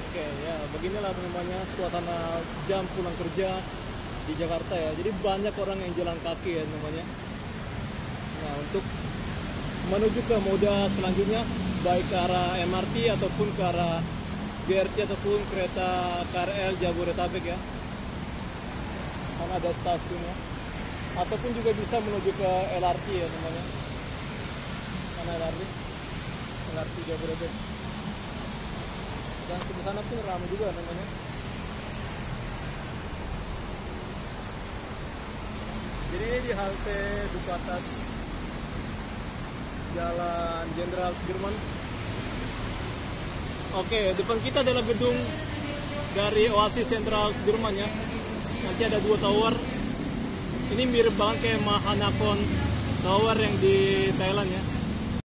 Oke ya beginilah namanya suasana jam pulang kerja di Jakarta ya. Jadi banyak orang yang jalan kaki ya namanya. Nah untuk menuju ke moda selanjutnya baik ke arah MRT ataupun ke arah BRT ataupun kereta KRL Jabodetabek ya. Sana ada stasiunnya. Ataupun juga bisa menuju ke LRT ya namanya. Sana LRT. LRT Jabodetabek dan sebelah sana pun ramai juga namanya. Jadi ini di halte Duku Atas Jalan Jenderal Sudirman. Oke depan kita adalah gedung dari Oasis Sentral Sudirman ya. Nanti ada dua tower. Ini mirip banget kayak Mahanakon Tower yang di Thailand ya